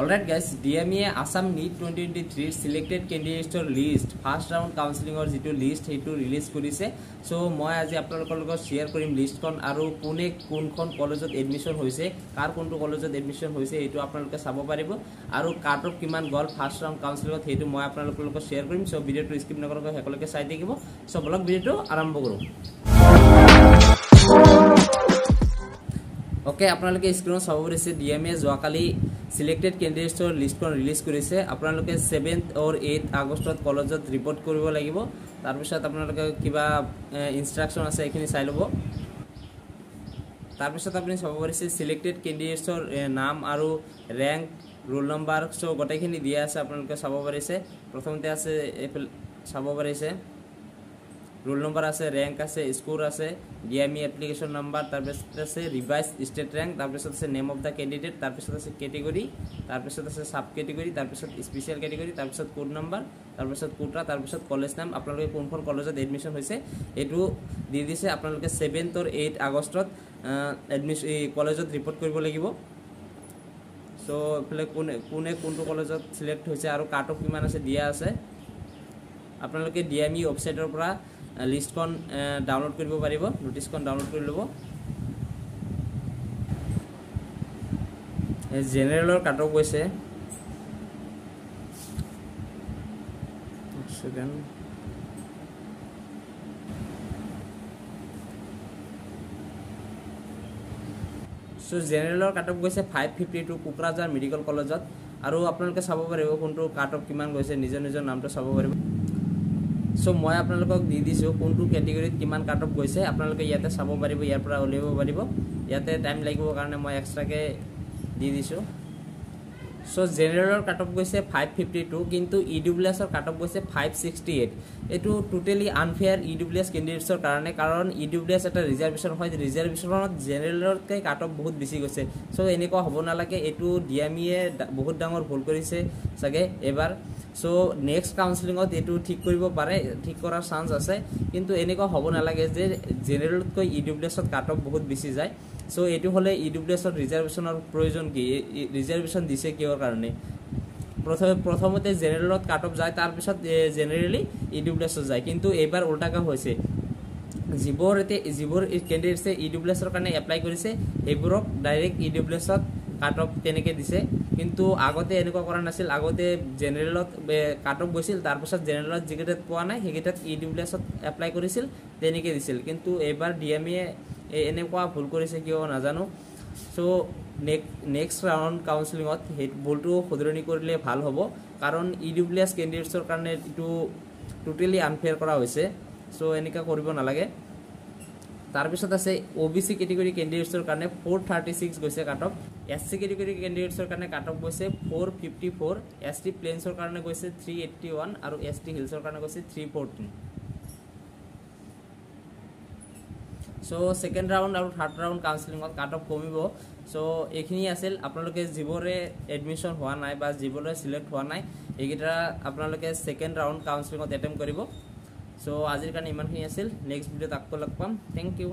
Alright guys D M E Assam NEET twenty twenty থ্ৰীৰ selected কেণ্ডিডেটছৰ list first round কাউন্সিলিঙৰ যিটো list সেইটো release কৰিছে চ' মই আজি আপোনালোকৰ লগত শ্বেয়াৰ কৰিম লিষ্টখন আৰু কোনে কোনখন কলেজত এডমিশ্যন হৈছে কাৰ কোনটো কলেজত এডমিশ্যন হৈছে সেইটো আপোনালোকে চাব পাৰিব আৰু অফ কিমান গ'ল ফাৰ্ষ্ট ৰাউণ্ড কাউন্সিলিঙত সেইটো মই আপোনালোকৰ লগত শ্বেয়াৰ কৰিম চ' ভিডিঅ'টো স্কিপ নকৰাকৈ সকলোকে চাই থাকিব চ' বলক ভিডিঅ'টো আৰম্ভ কৰোঁ অ'কে আপোনালোকে স্ক্ৰীণত চাব পাৰিছে ডি এম এ যোৱাকালি চিলেক্টেড কেণ্ডিডেটছৰ লিষ্টখন ৰিলিজ কৰিছে। আপোনালোকে ছেভেন্থ অৰ এইথ আগষ্টত কলেজত ৰিপৰ্ট কৰিব লাগিব। তাৰপিছত আপোনালোকে কিবা ইনষ্ট্ৰাকশ্যন আছে এইখিনি চাই ল'ব। তাৰপিছত আপুনি চাব পাৰিছে চিলেক্টেড কেণ্ডিডেটছৰ নাম আৰু ৰেংক ৰোল নম্বৰ চ' গোটেইখিনি দিয়া আছে আপোনালোকে চাব পাৰিছে। প্ৰথমতে আছে এইফালে চাব পাৰিছে। ৰোল নম্বৰ আছে ৰেংক আছে স্ক'ৰ আছে D M E application number তাৰপিছত আছে ৰিভাইজ ষ্টেট ৰেংক তাৰপিছত আছে নেম অফ দ্য কেণ্ডিডেট তাৰপিছত আছে কেটেগৰী তাৰপিছত আছে ছাব কেটেগৰী তাৰপিছত স্পেচিয়েল কেটেগৰী তাৰপিছত কোড নম্বৰ তাৰপিছত কোটা তাৰপিছত কলেজ নাম আপোনালোকে কোনখন কলেজত এডমিশ্যন হৈছে এইটো দি দিছে আপোনালোকে ছেভেন্থৰ এইট আগষ্টত এডমিশ্যন এই কলেজত ৰিপৰ্ট কৰিব লাগিব। চ' এইফালে কোনে কোনে কোনটো কলেজত চিলেক্ট হৈছে আৰু কাট অফ কিমান আছে দিয়া আছে। আপোনালোকে ডি এম ই ৱেবছাইটৰ পৰা লিষ্টখন ডাউনলোড কৰিব পাৰিব নটিচখন ডাউনলোড কৰি ল'ব। জেনেৰেলৰ কাট অফ গৈছে। চ' জেনেৰেলৰ কাট অফ গৈছে five fifty two Kokrajhar medical কলেজত আৰু আপোনালোকে চাব পাৰিব কোনটো কাট অফ কিমান গৈছে নিজৰ নিজৰ নামটো চাব পাৰিব। চ' মই আপোনালোকক দি দিছোঁ কোনটো কেটেগৰীত কিমান কাট অফ গৈছে। আপোনালোকে ইয়াতে চাব পাৰিব ইয়াৰ পৰা উলিয়াব পাৰিব। ইয়াতে টাইম লাগিব কাৰণে মই এক্সট্ৰাকৈ দি দিছোঁ। চ' জেনেৰেলৰ কাট অফ গৈছে ফাইভ ফিফটি টু কিন্তু ই ডব্লিউ এছৰ কাট অফ গৈছে ফাইভ ছিক্সটি এইট এইটো totally unfair E W S কেণ্ডিডেটছৰ কাৰণে কাৰণ ই ডব্লিউ এছ এটা ৰিজাৰ্ভেশ্যন হয়। ৰিজাৰ্ভেশ্যনত জেনেৰেলতকৈ কাট অফ বহুত বেছি গৈছে। চ' এনেকুৱা হ'ব নালাগে। এইটো ডি এম ইয়ে বহুত ডাঙৰ ভুল কৰিছে চাগে এইবাৰ চ' নেক্সট কাউন্সিলিঙত এইটো ঠিক কৰিব পাৰে ঠিক কৰাৰ চান্স আছে। কিন্তু এনেকুৱা হ'ব নালাগে যে জেনেৰেলতকৈ ই ডব্লিউ এছত কাট অফ বহুত বেছি যায়। চ' এইটো হ'লে ই ডব্লিউ এছত ৰিজাৰ্ভেশ্যনৰ প্ৰয়োজন কি? ৰিজাৰ্ভেশ্যন দিছে কিহৰ কাৰণে। প্ৰথমে প্ৰথমতে জেনেৰেলত কাট অফ যায় তাৰপিছত জেনেৰেলি ই ডব্লিউ এছত যায়। কিন্তু এইবাৰ ওল্টাকা হৈছে। যিবোৰ এতিয়া যিবোৰ কেণ্ডিডেটছে এছৰ কাৰণে এপ্লাই কৰিছে সেইবোৰক ডাইৰেক্ট ই ডব্লিউ এছত কাট অফ তেনেকৈ দিছে। কিন্তু আগতে এনেকুৱা কৰা নাছিল। আগতে জেনেৰেলত কাট অফ গৈছিল তাৰপিছত জেনেৰেলত যিকেইটাত পোৱা নাই সেইকেইটাত ই ডব্লিউ এছত এপ্লাই কৰিছিল তেনেকৈ দিছিল। কিন্তু এইবাৰ ডি এম ইয়ে এনেকুৱা ভুল কৰিছে কিয় নাজানো। চ' নেক্সট ৰাউণ্ড কাউন্সিলিঙত সেই ভুলটো শুধৰণি কৰিলে ভাল হ'ব। কাৰণ ই ডব্লিউ এছ কেণ্ডিডেটছৰ কাৰণে এইটো টোটেলি আনফেয়াৰ কৰা হৈছে। চ' এনেকুৱা কৰিব নালাগে। তাৰপিছত আছে অ' বি চি কেটেগৰী কেণ্ডিডেটছৰ কাৰণে ফ'ৰ থাৰ্টি ছিক্স গৈছে cut off S C category কেণ্ডিডেটছৰ কাৰণে কাট অফ গৈছে four fifty four S T প্লেনছৰ কাৰণে গৈছে থ্ৰী এইট্টি ওৱান আৰু এছ টি হিলছৰ কাৰণে গৈছে three fourteen so' second round আৰু থাৰ্ড ৰাউণ্ড কাউন্সিলিঙত কাট অফ কমিব। চ' এইখিনি আছিল। আপোনালোকে যিবোৰে এডমিশ্যন হোৱা নাই বা যিবোৰে চিলেক্ট হোৱা নাই এইকেইটা আপোনালোকে ছেকেণ্ড ৰাউণ্ড কাউন্সিলিঙত এটেম্প কৰিব। চ' আজিৰ কাৰণে ইমানখিনি আছিল। নেক্সট ভিডিঅ'ত আকৌ লগ পাম। Thank U